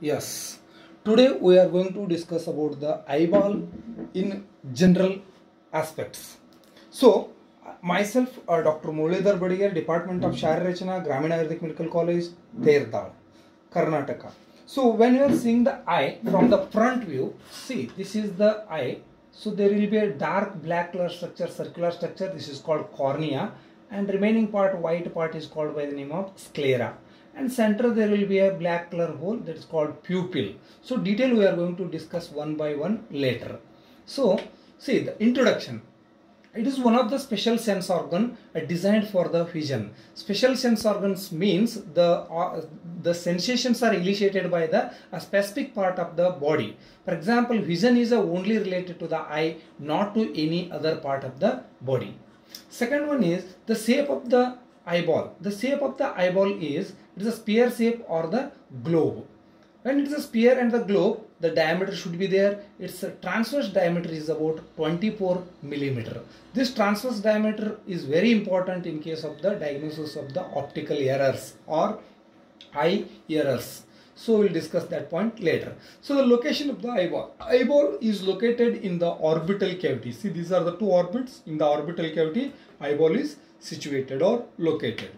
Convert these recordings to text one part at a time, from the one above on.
Yes. Today we are going to discuss about the eyeball in general aspects. So, myself, uh, Dr. Muraleedhar Badiger, Department of Sharir Rachana, Gramina Ayurvedic Medical College, Terdal, Karnataka. So, when you are seeing the eye from the front view, see this is the eye. So, there will be a dark black color structure, circular structure. This is called cornea, and remaining part, white part, is called by the name of sclera and center there will be a black color hole that is called pupil. So detail we are going to discuss one by one later. So see the introduction. It is one of the special sense organ uh, designed for the vision. Special sense organs means the uh, the sensations are initiated by the a specific part of the body. For example, vision is only related to the eye, not to any other part of the body. Second one is the shape of the eyeball. The shape of the eyeball is it is a sphere shape or the globe. When it is a sphere and the globe, the diameter should be there. Its transverse diameter is about 24 millimeter. This transverse diameter is very important in case of the diagnosis of the optical errors or eye errors. So we'll discuss that point later. So the location of the eyeball. Eyeball is located in the orbital cavity. See these are the two orbits. In the orbital cavity, eyeball is situated or located.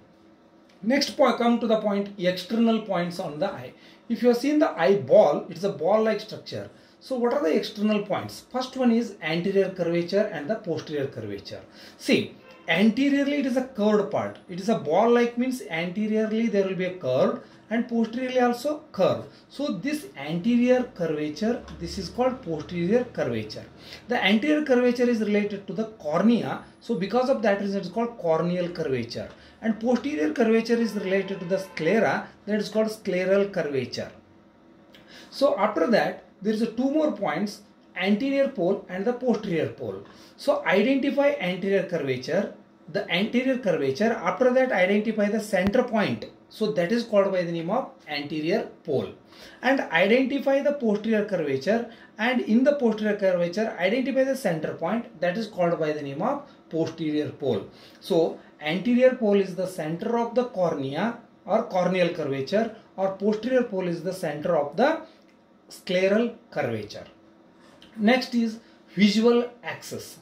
Next point, come to the point external points on the eye. If you have seen the eyeball, it's a ball-like structure. So what are the external points? First one is anterior curvature and the posterior curvature. See, anteriorly it is a curved part. It is a ball-like means anteriorly there will be a curve and posteriorly also curve. So this anterior curvature, this is called posterior curvature. The anterior curvature is related to the cornea. So because of that reason it is called corneal curvature. And posterior curvature is related to the sclera that is called scleral curvature. So after that there is a two more points anterior pole and the posterior pole. So identify anterior curvature, the anterior curvature. After that identify the center point. So that is called by the name of anterior pole. And identify the posterior curvature and in the posterior curvature identify the center point that is called by the name of posterior pole. So anterior pole is the center of the cornea or corneal curvature or posterior pole is the center of the scleral curvature. Next is visual axis.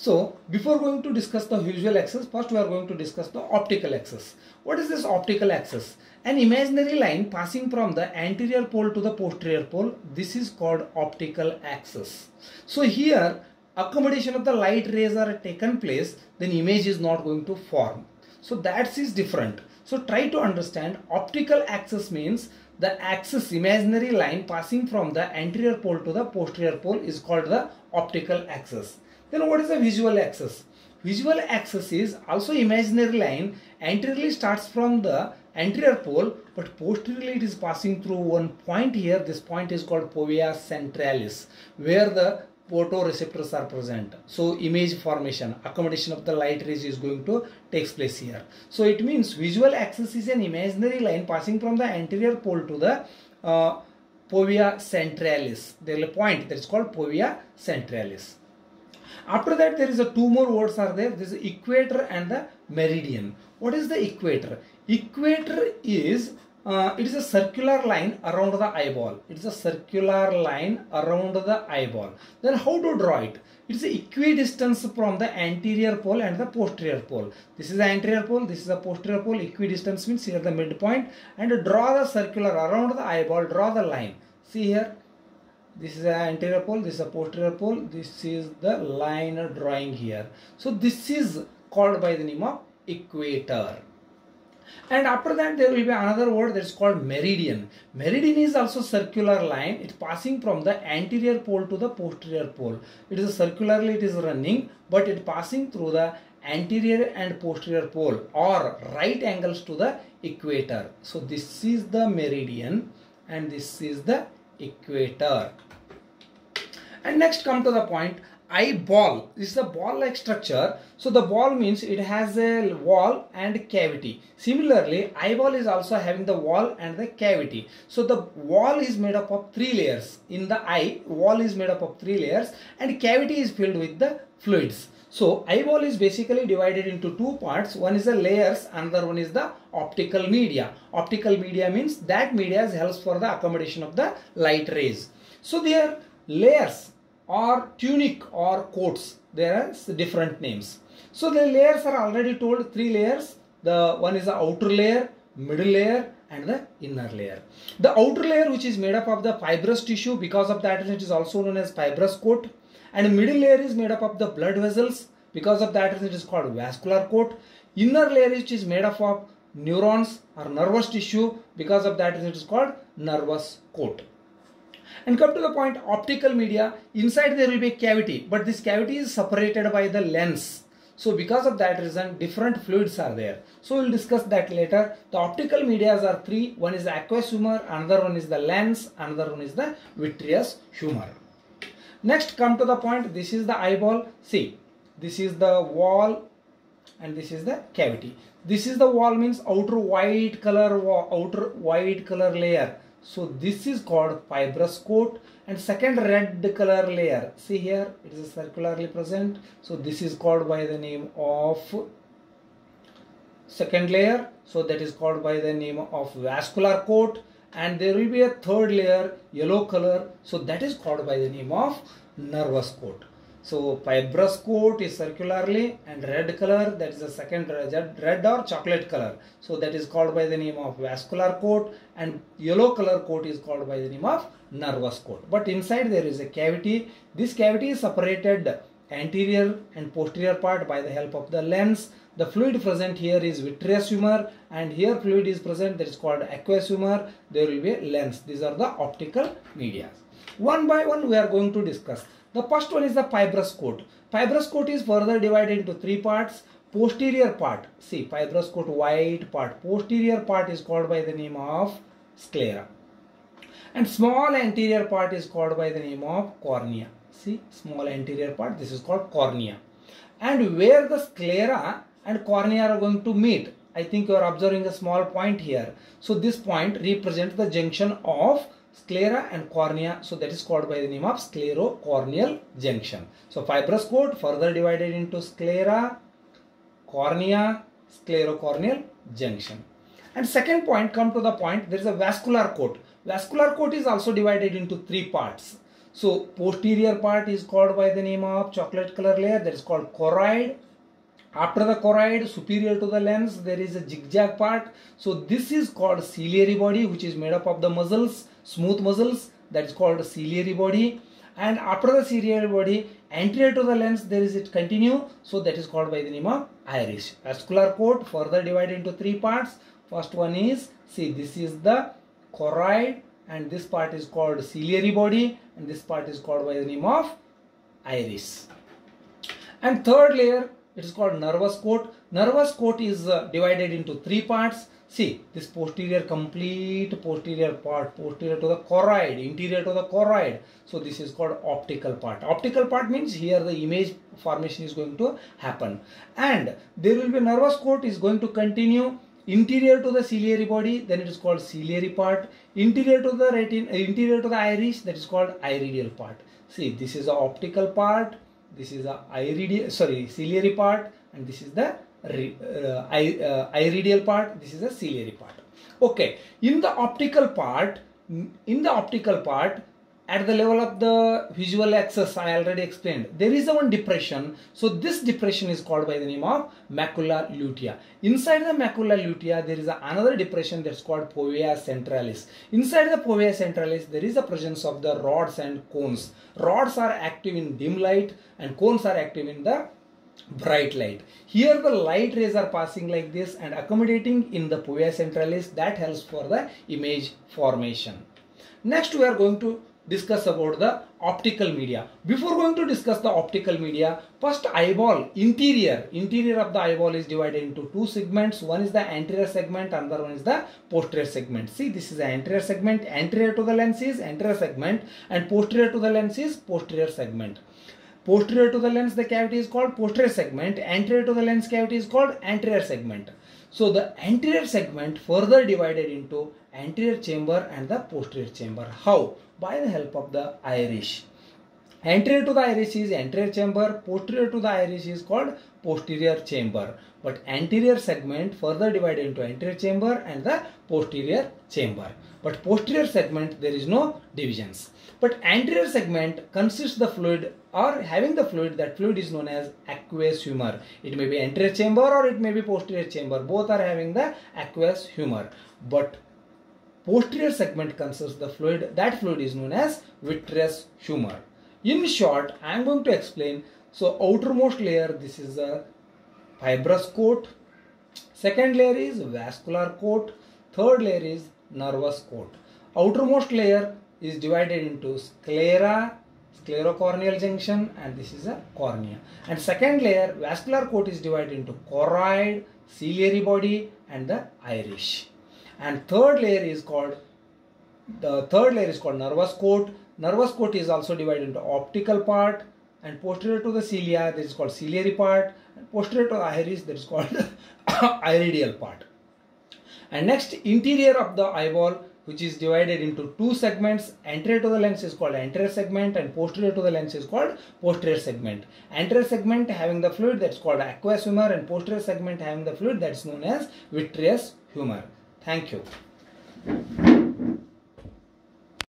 So before going to discuss the visual axis, first we are going to discuss the optical axis. What is this optical axis? An imaginary line passing from the anterior pole to the posterior pole. This is called optical axis. So here accommodation of the light rays are taken place, then image is not going to form. So that is different. So try to understand optical axis means the axis imaginary line passing from the anterior pole to the posterior pole is called the optical axis. Then what is the visual axis? Visual axis is also imaginary line anteriorly starts from the anterior pole but posteriorly it is passing through one point here. This point is called fovea centralis where the photoreceptors are present. So image formation, accommodation of the light rays is going to takes place here. So it means visual axis is an imaginary line passing from the anterior pole to the uh, fovea centralis. There is a point that is called fovea centralis. After that there is a two more words are there. This is equator and the meridian. What is the equator? Equator is uh, it is a circular line around the eyeball. It is a circular line around the eyeball. Then how to draw it? It is equidistance from the anterior pole and the posterior pole. This is the anterior pole, this is the posterior pole. Equidistance means here the midpoint and draw the circular around the eyeball, draw the line. See here, this is the anterior pole, this is the posterior pole, this is the line drawing here. So this is called by the name of equator. And after that there will be another word that is called meridian. Meridian is also circular line. It's passing from the anterior pole to the posterior pole. It is circularly it is running but it passing through the anterior and posterior pole or right angles to the equator. So this is the meridian and this is the equator and next come to the point eyeball this is a ball like structure so the ball means it has a wall and cavity similarly eyeball is also having the wall and the cavity so the wall is made up of three layers in the eye wall is made up of three layers and cavity is filled with the fluids So eyeball is basically divided into two parts. One is the layers, another one is the optical media. Optical media means that media helps for the accommodation of the light rays. So their layers or tunic or coats, there are different names. So the layers are already told three layers. The one is the outer layer, middle layer and the inner layer. The outer layer which is made up of the fibrous tissue because of that it is also known as fibrous coat and middle layer is made up of the blood vessels because of that it is called vascular coat inner layer which is made up of neurons or nervous tissue because of that it is called nervous coat and come to the point optical media inside there will be a cavity but this cavity is separated by the lens. So because of that reason different fluids are there. So we'll discuss that later. The optical medias are three. One is aqueous humor another one is the lens another one is the vitreous humor. Next come to the point. This is the eyeball. See this is the wall and this is the cavity. This is the wall means outer white color outer white color layer. So this is called fibrous coat and second red color layer. See here it is circularly present. So this is called by the name of second layer. So that is called by the name of vascular coat and there will be a third layer yellow color so that is called by the name of nervous coat so fibrous coat is circularly and red color that is the second red or chocolate color so that is called by the name of vascular coat and yellow color coat is called by the name of nervous coat but inside there is a cavity this cavity is separated anterior and posterior part by the help of the lens the fluid present here is vitreous humor and here fluid is present that is called aqueous humor. There will be a lens. These are the optical media. One by one we are going to discuss. The first one is the fibrous coat. Fibrous coat is further divided into three parts. Posterior part, see fibrous coat white part. Posterior part is called by the name of sclera. And small anterior part is called by the name of cornea. See small anterior part, this is called cornea. And where the sclera and cornea are going to meet. I think you are observing a small point here. So this point represents the junction of sclera and cornea. So that is called by the name of sclerocorneal junction. So fibrous coat further divided into sclera, cornea, sclerocorneal junction. And second point come to the point there is a vascular coat. Vascular coat is also divided into three parts. So posterior part is called by the name of chocolate color layer that is called choroid after the choroid superior to the lens there is a zigzag part. So this is called ciliary body which is made up of the muscles, smooth muscles that is called ciliary body. And after the ciliary body anterior to the lens there is it continue so that is called by the name of iris. Vascular coat further divided into three parts. First one is see this is the choroid and this part is called ciliary body and this part is called by the name of iris. And third layer it is called nervous coat. Nervous coat is uh, divided into three parts. See, this posterior complete posterior part, posterior to the choroid, interior to the choroid. So this is called optical part. Optical part means here the image formation is going to happen. And there will be nervous coat is going to continue interior to the ciliary body, then it is called ciliary part. Interior to the retina, interior to the iris, that is called iridial part. See, this is the optical part this is the iridial sorry ciliary part and this is the uh, uh, iridial part this is the ciliary part. Okay in the optical part in the optical part at the level of the visual axis I already explained. There is a one depression. So this depression is called by the name of macula lutea inside the macula lutea there is another depression that's called fovea centralis. Inside the fovea centralis there is a presence of the rods and cones. Rods are active in dim light and cones are active in the bright light. Here the light rays are passing like this and accommodating in the fovea centralis that helps for the image formation. Next we are going to discuss about the optical media. Before going to discuss the optical media, first eyeball, interior, interior of the eyeball is divided into two segments. One is the anterior segment, another one is the posterior segment. See, this is the anterior segment, anterior to the lens is anterior segment and posterior to the lens is posterior segment. Posterior to the lens, the cavity is called posterior segment. Anterior to the lens cavity is called anterior segment. So the anterior segment further divided into anterior chamber and the posterior chamber. How? By the help of the iris. Anterior to the iris is anterior chamber, posterior to the iris is called posterior chamber. But anterior segment further divided into anterior chamber and the posterior chamber. But posterior segment there is no divisions. But anterior segment consists the fluid or having the fluid that fluid is known as aqueous humor. It may be anterior chamber or it may be posterior chamber. Both are having the aqueous humor. But posterior segment consists the fluid that fluid is known as vitreous humor. In short, I am going to explain. So outermost layer, this is a fibrous coat. Second layer is vascular coat. Third layer is nervous coat. Outermost layer is divided into sclera, sclerocorneal junction and this is a cornea. And second layer, vascular coat is divided into choroid, ciliary body and the iris. And third layer is called, the third layer is called nervous coat Nervous coat is also divided into optical part and posterior to the cilia this is called ciliary part and posterior to the iris that is called iridial part. And next interior of the eyeball which is divided into two segments anterior to the lens is called anterior segment and posterior to the lens is called posterior segment. Anterior segment having the fluid that's called aqueous humor and posterior segment having the fluid that's known as vitreous humor. Thank you.